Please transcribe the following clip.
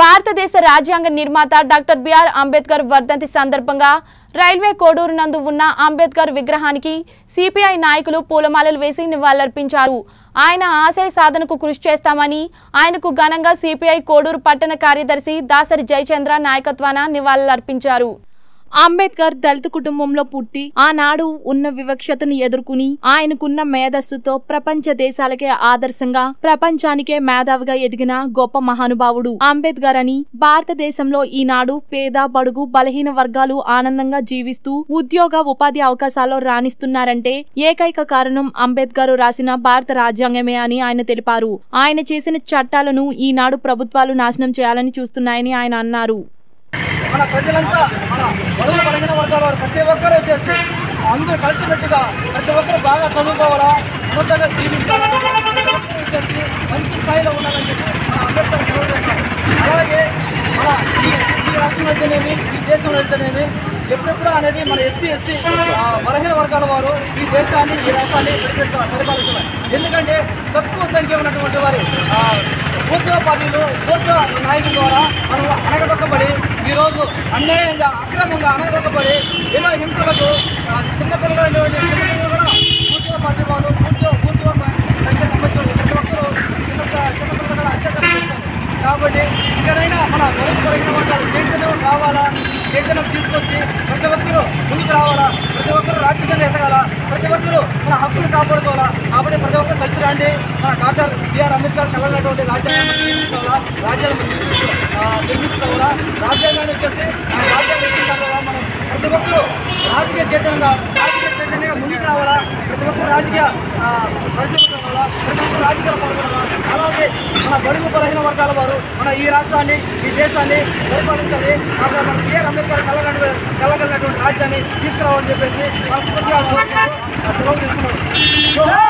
భారతదేశ రాజ్యాంగ నిర్మాత డాక్టర్ బిఆర్ అంబేద్కర్ వర్ధంతి సందర్భంగా రైల్వే కోడూరు నందు ఉన్న అంబేద్కర్ విగ్రహానికి సిపిఐ నాయకులు పూలమాలలు వేసి నివాళులర్పించారు. ఆయన ఆశయ సాధనకు కృషి చేస్తామని ఆయనకు ఘనంగా సిపిఐ కోడూరు పట్టణ కార్యదర్శి దాసరి జయచంద్ర నాయకత్వాన నివాళులర్పించారు. అంబేద్కర్ దళిత కుటుంబంలో పుట్టి ఆనాడు ఉన్న వివక్షతను ఎదుర్కొని ఆయనకున్న మేధస్సుతో ప్రపంచ దేశాలకే ఆదర్శంగా ప్రపంచానికే మేధావిగా ఎదిగిన గొప్ప మహానుభావుడు అంబేద్కర్ అని భారతదేశంలో ఈనాడు పేద బడుగు బలహీన వర్గాలు ఆనందంగా జీవిస్తూ ఉద్యోగ ఉపాధి అవకాశాల్లో రాణిస్తున్నారంటే ఏకైక కారణం అంబేద్కర్ రాసిన భారత రాజ్యాంగమే అని ఆయన తెలిపారు. ఆయన చేసిన చట్టాలను ఈనాడు ప్రభుత్వాలు నాశనం చేయాలని చూస్తున్నాయని ఆయన అన్నారు. మన ప్రజలంతా మన బడుగు బలహీన వర్గాల వారు ప్రతి ఒక్కరూ చేసి అందరూ కలిసినట్టుగా ప్రతి ఒక్కరు బాగా చదువుకోవాలా ఉన్నతంగా జీవించాలా చేసి మంచి స్థాయిలో ఉండాలని చెప్పి మన అంబేద్కర్ అలాగే మన ఈ ఈ రాష్ట్రంలో అయితేనేమి ఈ దేశంలో అయితేనేమి ఎప్పుడెప్పుడు అనేది మన ఎస్సీ ఎస్టీ బలహీన వర్గాల వారు ఈ దేశాన్ని ఈ రాష్ట్రాన్ని పరిపాలిస్తున్నారు. ఎందుకంటే తక్కువ సంఖ్య ఉన్నటువంటి వారి పూర్తిగా పార్టీలు పూర్తిగా నాయకుల ద్వారా మనం అనగదొక్కబడి ఈరోజు అన్యాయంగా అక్రమంగా అనగదొక్కబడి ఎన్నో హింసలకు చిన్నపిల్లలు చిన్నపిల్లలు కూడా పూర్తిగా పార్టీ పూర్తిగా పూర్తిగా సంఖ్య సంబంధించిన ప్రతి ఒక్కరూ చిన్నపిల్లలు కూడా అత్యాచారం కాబట్టి ఇకనైనా మన గౌరవ చైతన్యం రావాలా? చైతన్యం తీసుకొచ్చి ప్రతి ఒక్కరూ ముందుకు రావాలా? ప్రతి ఒక్కరూ రాజకీయంగా ఎదగాల? ప్రతి ఒక్కరూ మన హక్కులు కాపాడుకోవాలా? కాబట్టి ప్రతి ఒక్కరు కలిసి రండి. మన డాక్టర్ బిఆర్ అంబేద్కర్ కలనటువంటి రాజ్యాంగం రాజ్యాంగం రాజ్యాంగాన్ని వచ్చేసి ఆ రాజ్యాంగం ఇచ్చిన తర్వాత మనం ప్రతి ఒక్కరూ రాజకీయ చైతన్యంగా రాజకీయ చైతన్యంగా ముందుకు రావాలా? ప్రతి ఒక్కరు రాజకీయ ఆ, కావాలా ప్రతి ఒక్కరు రాజకీయాలు పాల్గొనాలా అలాగే మన బడుగు బలహీన వర్గాల వారు మన ఈ రాష్ట్రాన్ని ఈ దేశాన్ని పరిపాలించాలి. అక్కడ మన బిఆర్ అంబేద్కర్ కలగ కలగలిగినటువంటి రాజ్యాన్ని తీసుకురావాలని చెప్పేసి మనస్ఫూర్తిగా కోరుకుంటూ సెలవు తీసుకున్నాం